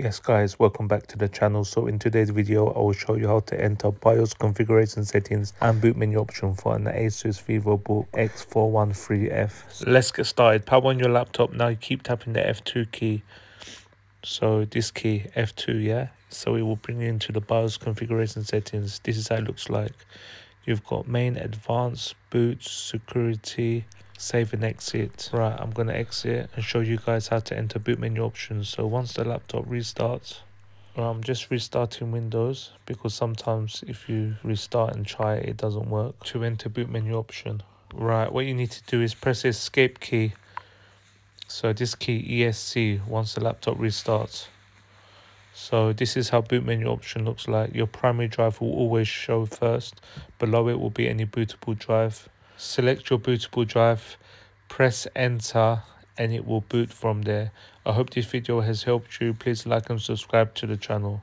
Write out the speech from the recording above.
Yes guys, welcome back to the channel. So in today's video, I will show you how to enter BIOS configuration settings and boot menu option for an Asus VivoBook X413F. Let's get started. Power on your laptop. Now you keep tapping the F2 key. So this key, F2, yeah? So it will bring you into the BIOS configuration settings. This is how it looks like. You've got main, advanced, boot, security, save and exit. Right i'm going to exit and show you guys how to enter boot menu options. So once the laptop restarts i'm just restarting windows because sometimes if you restart and try it it doesn't work to enter boot menu option. Right what you need to do is press the escape key. So this key esc once the laptop restarts. So this is how boot menu option looks like. Your primary drive will always show first. Below it will be any bootable drive select your bootable drive press enter and it will boot from there. I hope this video has helped you. Please like and subscribe to the channel